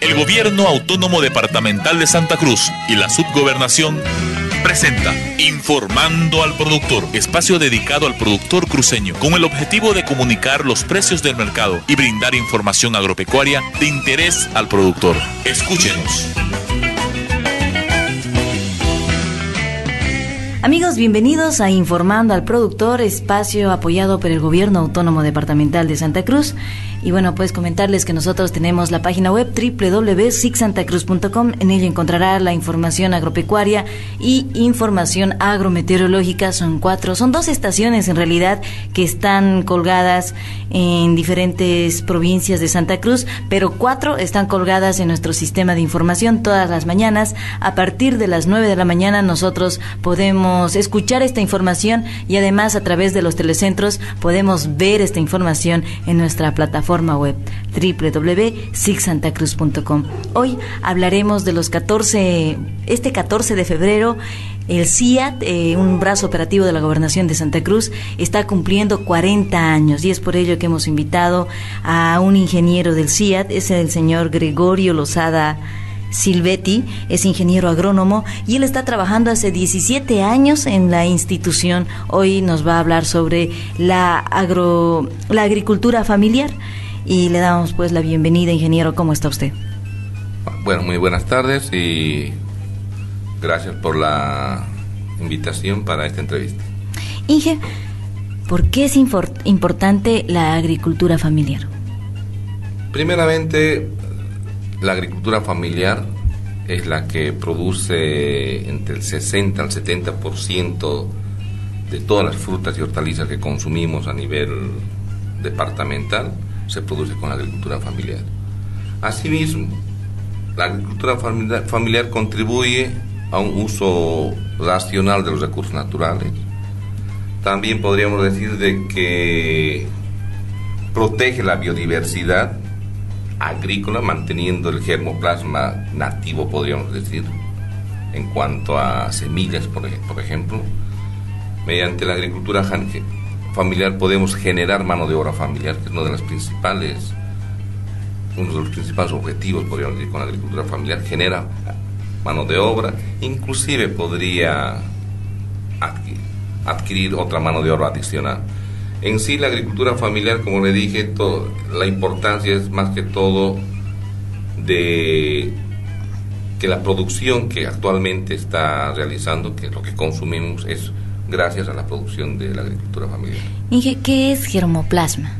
El Gobierno Autónomo Departamental de Santa Cruz y la Subgobernación presenta Informando al Productor, espacio dedicado al productor cruceño, con el objetivo de comunicar los precios del mercado y brindar información agropecuaria de interés al productor. Escúchenos. Amigos, bienvenidos a Informando al Productor, espacio apoyado por el Gobierno Autónomo Departamental de Santa Cruz. Y bueno, pues comentarles que nosotros tenemos la página web www.sixsantacruz.com. En ella encontrará la información agropecuaria y información agrometeorológica. Son cuatro, son dos estaciones en realidad que están colgadas en diferentes provincias de Santa Cruz, pero cuatro están colgadas en nuestro sistema de información todas las mañanas. A partir de las nueve de la mañana nosotros podemos escuchar esta información y además a través de los telecentros podemos ver esta información en nuestra plataforma web www.sixsantacruz.com. Hoy hablaremos de los 14, este 14 de febrero, el CIAT, eh, un brazo operativo de la Gobernación de Santa Cruz, está cumpliendo 40 años y es por ello que hemos invitado a un ingeniero del CIAT, es el señor Gregorio Lozada. Silvetti es ingeniero agrónomo y él está trabajando hace 17 años en la institución. Hoy nos va a hablar sobre la agro, la agricultura familiar y le damos pues la bienvenida, ingeniero. ¿Cómo está usted? Bueno, muy buenas tardes y gracias por la invitación para esta entrevista. Inge, ¿por qué es importante la agricultura familiar? Primeramente, la agricultura familiar es la que produce entre el 60 al 70% de todas las frutas y hortalizas que consumimos a nivel departamental, se produce con la agricultura familiar. Asimismo, la agricultura familiar, contribuye a un uso racional de los recursos naturales. También podríamos decir de que protege la biodiversidad agrícola, manteniendo el germoplasma nativo, podríamos decir, en cuanto a semillas, por, ejemplo. Mediante la agricultura familiar podemos generar mano de obra familiar, que es uno de las principales, uno de los principales objetivos, podríamos decir, con la agricultura familiar, genera mano de obra, inclusive podría adquirir otra mano de obra adicional. En sí, la agricultura familiar, como le dije, la importancia es más que todo de que la producción que actualmente está realizando, que lo que consumimos, es gracias a la producción de la agricultura familiar. Inge, ¿qué es germoplasma?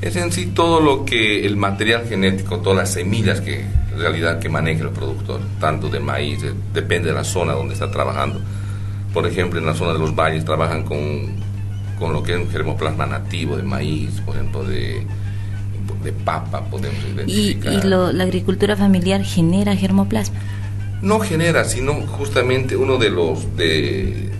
Es en sí todo lo que el material genético, todas las semillas que en realidad que maneja el productor, tanto de maíz, depende de la zona donde está trabajando. Por ejemplo, en la zona de los valles trabajan con con lo que es un germoplasma nativo de maíz, por ejemplo, de, de papa, podemos identificar. ¿Y, y la agricultura familiar genera germoplasma? No genera, sino justamente uno de los de,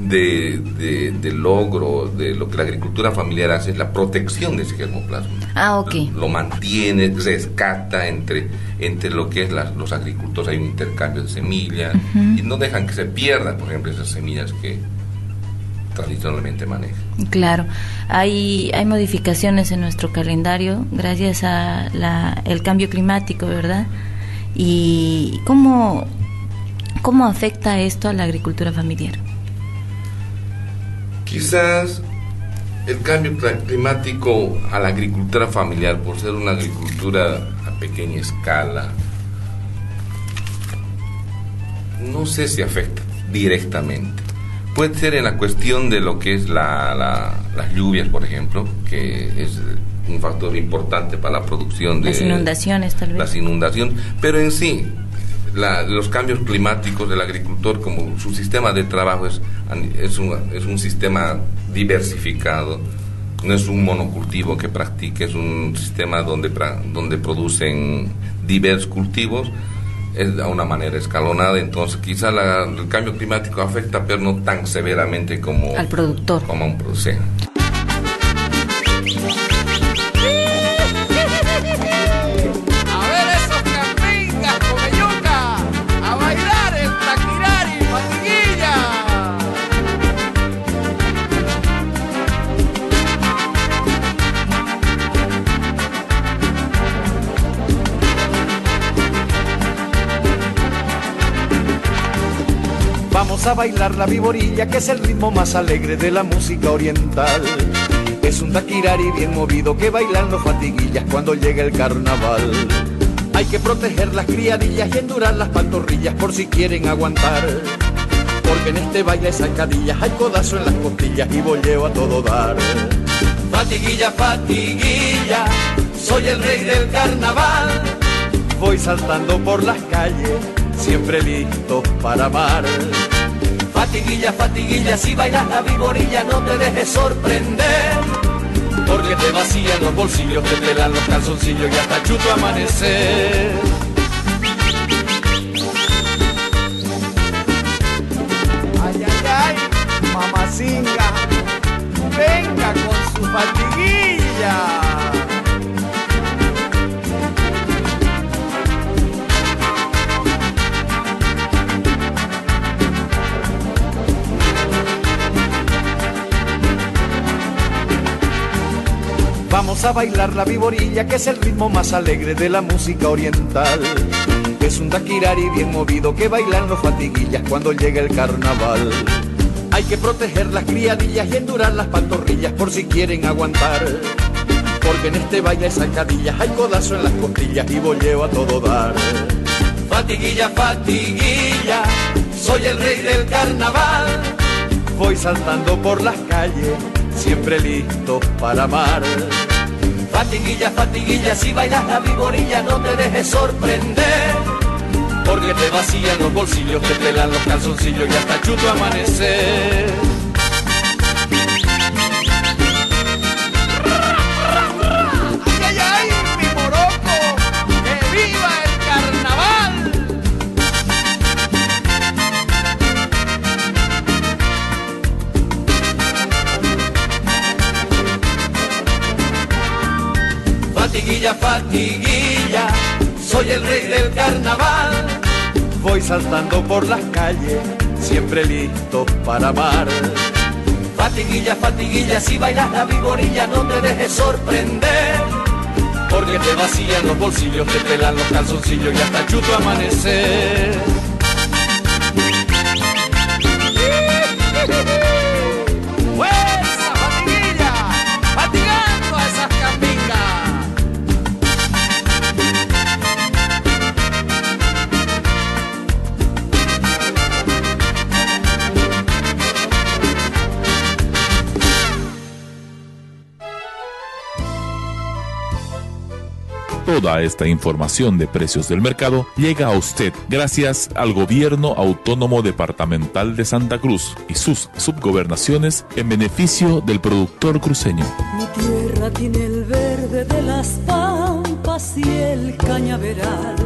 de, de, logro de lo que la agricultura familiar hace es la protección de ese germoplasma. Ah, ok. Lo, mantiene, rescata entre, entre lo que es los agricultores, hay un intercambio de semillas y no dejan que se pierdan, por ejemplo, esas semillas que, tradicionalmente maneja. Claro, hay, hay modificaciones en nuestro calendario gracias a la, el cambio climático, ¿verdad? ¿Y cómo, cómo afecta esto a la agricultura familiar? Quizás el cambio climático a la agricultura familiar, por ser una agricultura a pequeña escala, no sé si afecta directamente Puede ser en la cuestión de lo que es la, las lluvias, por ejemplo, que es un factor importante para la producción de... Las inundaciones, tal vez. Las inundaciones, pero en sí, los cambios climáticos del agricultor, como su sistema de trabajo es, es, un, es un sistema diversificado, no es un monocultivo que practique, es un sistema donde, donde producen diversos cultivos es de una manera escalonada, entonces quizá el cambio climático afecta, pero no tan severamente como al productor. Como a un productor. Vamos a bailar la viborilla, que es el ritmo más alegre de la música oriental. Es un taquirari bien movido que bailan los fatiguillas cuando llega el carnaval. Hay que proteger las criadillas y endurar las pantorrillas por si quieren aguantar. Porque en este baile sacadillas hay codazo en las costillas y bolleo a todo dar. Fatiguilla, fatiguilla, soy el rey del carnaval. Voy saltando por las calles, siempre listo para amar. Fatiguilla, fatiguilla, si bailas la viborilla no te dejes sorprender. Porque te vacían los bolsillos, te pelan los calzoncillos y hasta chuto amanecer. Ay, ay, ay, mamacinga, venga con su fatiguilla. Vamos a bailar la viborilla, que es el ritmo más alegre de la música oriental. Es un taquirari bien movido que bailan los fatiguillas cuando llega el carnaval. Hay que proteger las criadillas y endurar las pantorrillas por si quieren aguantar. Porque en este baile sacadillas hay codazo en las costillas y bolleo a todo dar. Fatiguilla, fatiguilla, soy el rey del carnaval. Voy saltando por las calles, siempre listo para amar. Fatiguilla, fatiguilla, si bailas la viborilla no te dejes sorprender. Porque te vacían los bolsillos, te pelan los calzoncillos y hasta chuto amanecer. Fatiguilla, soy el rey del carnaval. Voy saltando por las calles, siempre listo para amar. Fatiguilla, fatiguilla, si bailas la viborilla no te dejes sorprender. Porque te vacían los bolsillos, te pelan los calzoncillos y hasta chuto amanecer. Toda esta información de precios del mercado llega a usted gracias al Gobierno Autónomo Departamental de Santa Cruz y sus subgobernaciones en beneficio del productor cruceño. Mi tierra tiene el verde de las pampas y el cañaveral.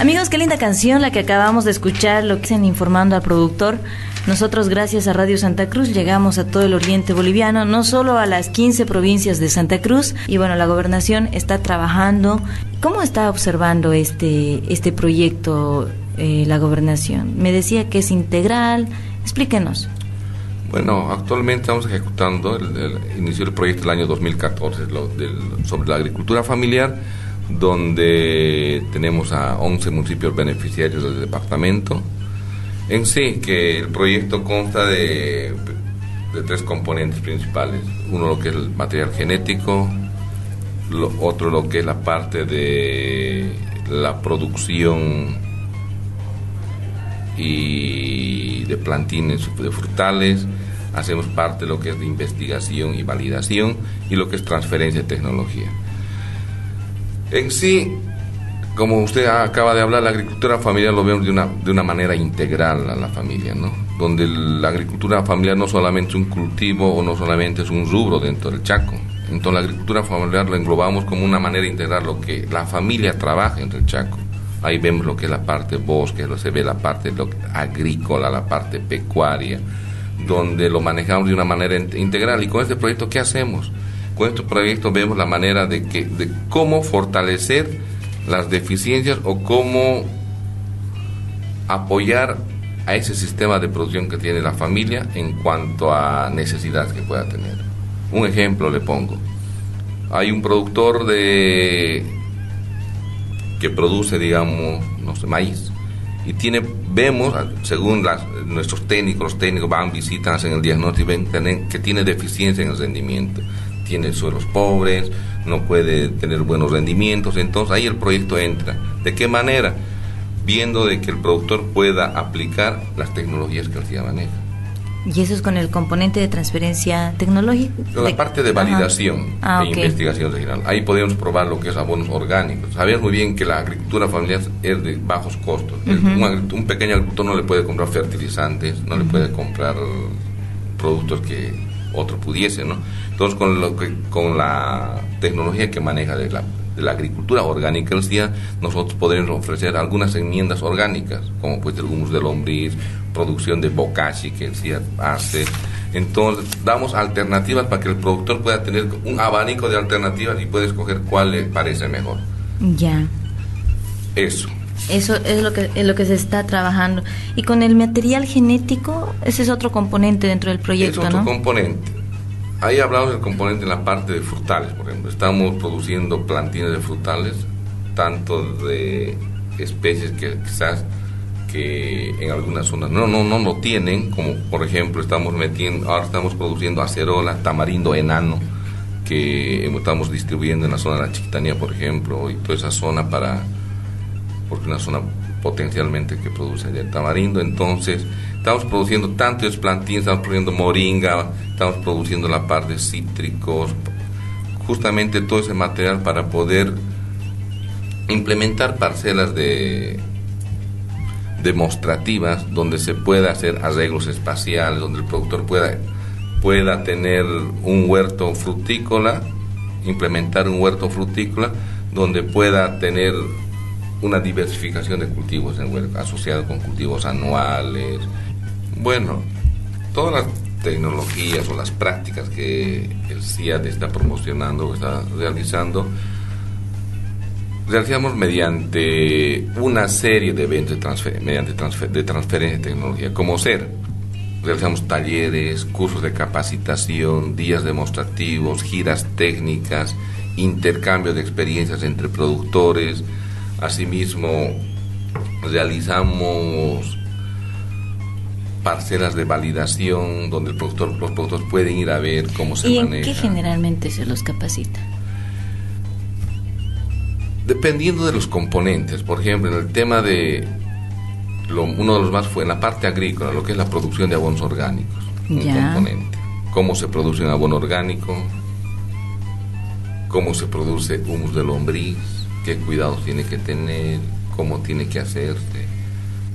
Amigos, qué linda canción la que acabamos de escuchar, lo que dicen informando al productor. Nosotros, gracias a Radio Santa Cruz, llegamos a todo el oriente boliviano, no solo a las 15 provincias de Santa Cruz. Y bueno, la gobernación está trabajando. ¿Cómo está observando este, este proyecto eh, la gobernación? Me decía que es integral. Explíquenos. Bueno, actualmente estamos ejecutando, el, el- inició el proyecto el año 2014 lo del- sobre la agricultura familiar, donde tenemos a 11 municipios beneficiarios del departamento. En sí, que el proyecto consta de, tres componentes principales. Uno lo que es el material genético, otro lo que es la parte de la producción y de plantines de frutales, hacemos parte de lo que es de investigación y validación y lo que es transferencia de tecnología. En sí, como usted acaba de hablar, la agricultura familiar lo vemos de una, de una manera integral a la familia, ¿no? Donde la agricultura familiar no solamente es un cultivo o no solamente es un rubro dentro del Chaco. Entonces la agricultura familiar lo englobamos como una manera integral, lo que la familia trabaja entre el Chaco. Ahí vemos lo que es la parte bosque, lo se ve la parte lo- agrícola, la parte pecuaria, donde lo manejamos de una manera in- integral. Y con este proyecto, ¿qué hacemos? Con este proyecto vemos la manera de, que, de cómo fortalecer las deficiencias o cómo apoyar a ese sistema de producción que tiene la familia en cuanto a necesidades que pueda tener. Un ejemplo le pongo. Hay un productor de que produce, digamos, no sé, maíz y tiene vemos según las, nuestros técnicos los técnicos van visitan hacen el diagnóstico y ven que tiene deficiencia en el rendimiento tiene suelos pobres no puede tener buenos rendimientos entonces ahí el proyecto entra de qué manera viendo de que el productor pueda aplicar las tecnologías que él ya maneja y eso es con el componente de transferencia tecnológica. La parte de validación ah, e investigación regional. Ahí podemos probar lo que es abonos orgánicos. Sabemos muy bien que la agricultura familiar es de bajos costos. un, pequeño agricultor no le puede comprar fertilizantes, no le puede comprar productos que otro pudiese, ¿no? Entonces, con, lo que, con la tecnología que maneja de la, de la agricultura orgánica, el CIA, nosotros podemos ofrecer algunas enmiendas orgánicas, como pues el humus de lombriz, producción de bokashi que el hace. Entonces, damos alternativas para que el productor pueda tener un abanico de alternativas y puede escoger cuál le parece mejor. Ya. Eso. Eso es lo que es lo que se está trabajando. Y con el material genético, ese es otro componente dentro del proyecto, es otro componente. Ahí hablamos del componente en la parte de frutales, por ejemplo. Estamos produciendo plantines de frutales, tanto de especies que quizás que en algunas zonas no, no, no lo tienen, como por ejemplo estamos metiendo, ahora estamos produciendo acerola, tamarindo enano, que estamos distribuyendo en la zona de la Chiquitanía, por ejemplo, y toda esa zona para, porque una zona potencialmente que produce el tamarindo, entonces estamos produciendo tanto plantín, estamos produciendo moringa, estamos produciendo la parte de cítricos, justamente todo ese material para poder implementar parcelas de demostrativas donde se pueda hacer arreglos espaciales, donde el productor pueda, pueda tener un huerto frutícola, implementar un huerto frutícola, donde pueda tener una diversificación de cultivos en asociado con cultivos anuales. Bueno, todas las tecnologías o las prácticas que el CIAD está promocionando o está realizando realizamos mediante una serie de eventos de, transfer, de transferencia de tecnología, como ser, realizamos talleres, cursos de capacitación, días demostrativos, giras técnicas, intercambio de experiencias entre productores, asimismo realizamos parcelas de validación donde el productor, los productores pueden ir a ver cómo se ¿Y maneja. ¿Y en qué generalmente se los capacita? Dependiendo de los componentes, por ejemplo, en el tema de lo, uno de los más fue en la parte agrícola, lo que es la producción de abonos orgánicos, un componente. Cómo se produce un abono orgánico, cómo se produce humus de lombriz, qué cuidados tiene que tener, cómo tiene que hacerse.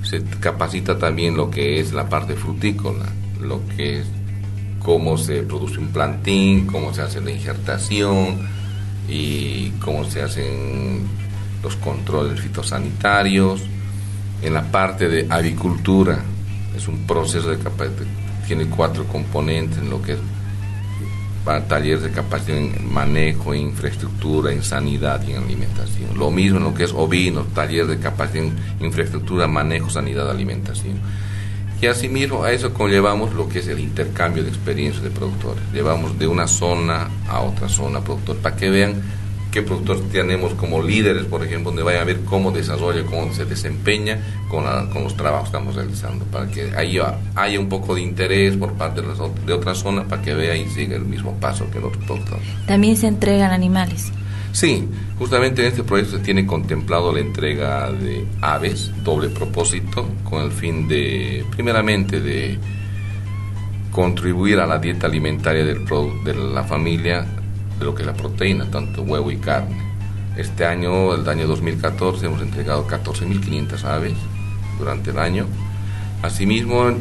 Se capacita también lo que es la parte frutícola, lo que es cómo se produce un plantín, cómo se hace la injertación, y cómo se hacen los controles fitosanitarios. En la parte de avicultura es un proceso de tiene cuatro componentes en lo que es talleres de capacitación en manejo, infraestructura, en sanidad y en alimentación. Lo mismo en lo que es ovinos, talleres de capacitación infraestructura, manejo, sanidad, alimentación. Y asimismo a eso conllevamos lo que es el intercambio de experiencias de productores. Llevamos de una zona a otra zona productor para que vean qué productores tenemos como líderes, por ejemplo, donde vayan a ver cómo desarrolla, cómo se desempeña con, con los trabajos que estamos realizando, para que haya, haya un poco de interés por parte de, las, de otra zona para que vea y siga el mismo paso que el otro productor. También se entregan animales. Sí, justamente en este proyecto se tiene contemplado la entrega de aves, doble propósito, con el fin de, primeramente, de contribuir a la dieta alimentaria del de la familia, de lo que es la proteína, tanto huevo y carne. Este año, el año 2014, hemos entregado 14.500 aves durante el año. Asimismo,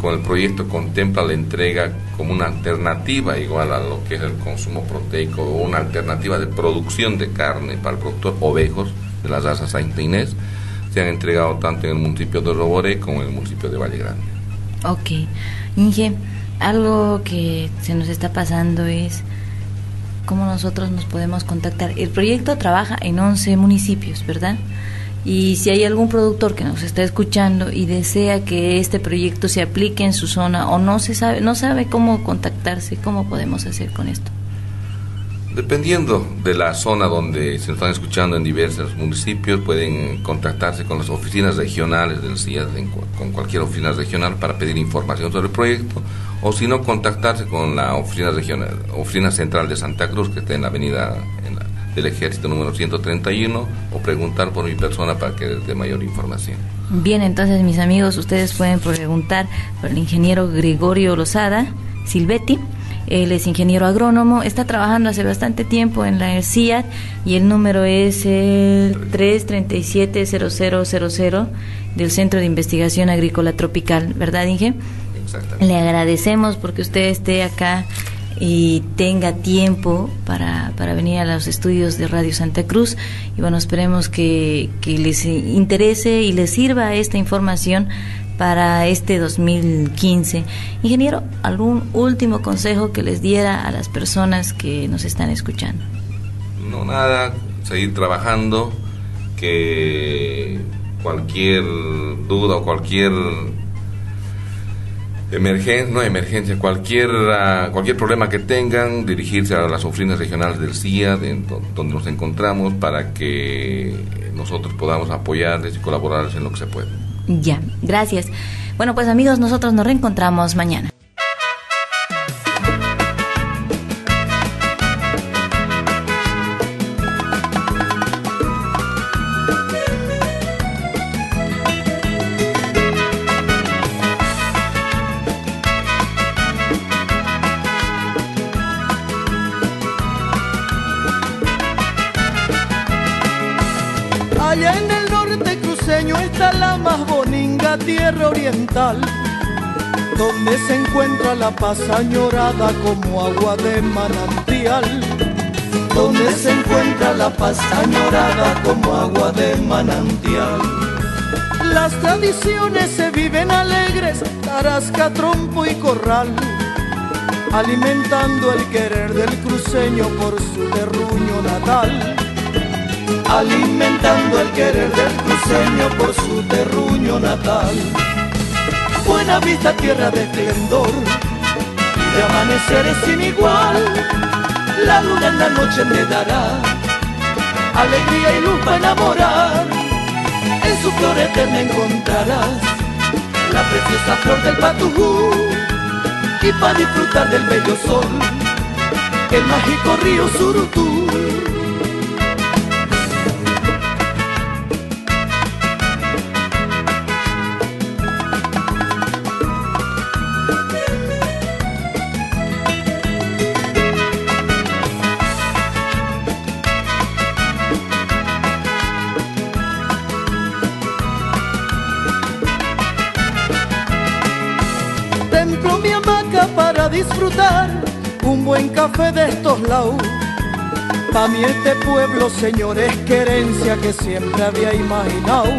con el proyecto contempla la entrega como una alternativa igual a lo que es el consumo proteico o una alternativa de producción de carne para el productor ovejos de las razas Saint Inés se han entregado tanto en el municipio de Roboré como en el municipio de Valle Grande. Ok. Inge, algo que se nos está pasando es cómo nosotros nos podemos contactar. El proyecto trabaja en 11 municipios, ¿verdad? Y si hay algún productor que nos está escuchando y desea que este proyecto se aplique en su zona o no se sabe, no sabe cómo contactarse, ¿cómo podemos hacer con esto? Dependiendo de la zona donde se están escuchando en diversos municipios, pueden contactarse con las oficinas regionales del CIA, con cualquier oficina regional para pedir información sobre el proyecto, o si no, contactarse con la oficina regional, oficina central de Santa Cruz, que está en la avenida del Ejército número 131, o preguntar por mi persona para que dé mayor información. Bien, entonces mis amigos, ustedes pueden preguntar por el ingeniero Gregorio Lozada Silvetti él es ingeniero agrónomo, está trabajando hace bastante tiempo en la ERCIAT y el número es el 337-0000 del Centro de Investigación Agrícola Tropical, ¿verdad, Inge? Exactamente. Le agradecemos porque usted esté acá y tenga tiempo para, para venir a los estudios de Radio Santa Cruz. Y bueno, esperemos que, que les interese y les sirva esta información para este 2015. Ingeniero, ¿algún último consejo que les diera a las personas que nos están escuchando? No, nada, seguir trabajando, que cualquier duda o cualquier emergencia, no emergencia, cualquier, ah, cualquier problema que tengan, dirigirse a las oficinas regionales del CIA, donde nos encontramos, para que nosotros podamos apoyarles y colaborarles en lo que se pueda. Ya, gracias. Bueno, pues amigos, nosotros nos reencontramos mañana. Tierra oriental, donde se encuentra la paz añorada como agua de manantial. Donde se encuentra la paz añorada como agua de manantial. Las tradiciones se viven alegres, tarasca, trompo y corral, alimentando el querer del cruceño por su terruño natal alimentando el querer del cruceño por su terruño natal. Buena vista, tierra de esplendor, de amaneceres sin igual, la luna en la noche me dará alegría y luz para enamorar, en su florete me encontrarás la preciosa flor del patujú, y para disfrutar del bello sol, el mágico río Surutú disfrutar un buen café de estos laus. Pa' mí este pueblo, señores, querencia que siempre había imaginado.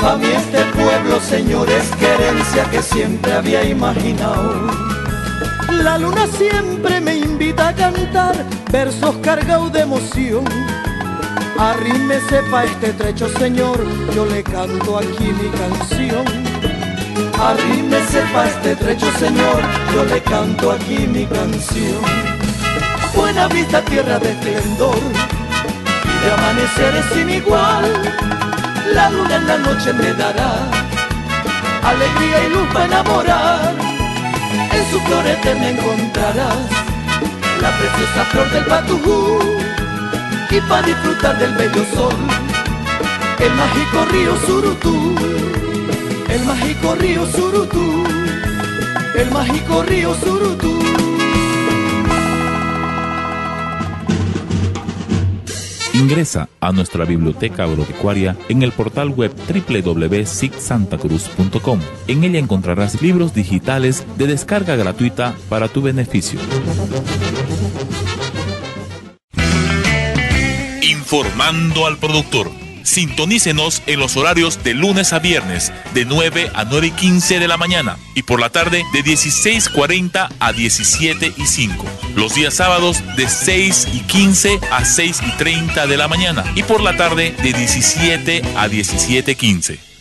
Pa' mí este pueblo, señores, querencia que siempre había imaginado. La luna siempre me invita a cantar versos cargados de emoción. Arrímese pa' este trecho, señor, yo le canto aquí mi canción. Arrímese pa' este trecho, Señor, yo le canto aquí mi canción. Buena vista, tierra de esplendor, y de amaneceres sin igual, la luna en la noche me dará alegría y luz para enamorar. En su florete me encontrarás la preciosa flor del patujú, y para disfrutar del bello sol, el mágico río Surutú el mágico río Surutú, el mágico río Surutú. Ingresa a nuestra biblioteca agropecuaria en el portal web www.sigsantacruz.com. En ella encontrarás libros digitales de descarga gratuita para tu beneficio. Informando al productor Sintonícenos en los horarios de lunes a viernes de 9 a 9 y 15 de la mañana y por la tarde de 16.40 a 17 y 5. Los días sábados de 6 y 15 a 6 y 30 de la mañana y por la tarde de 17 a 17.15.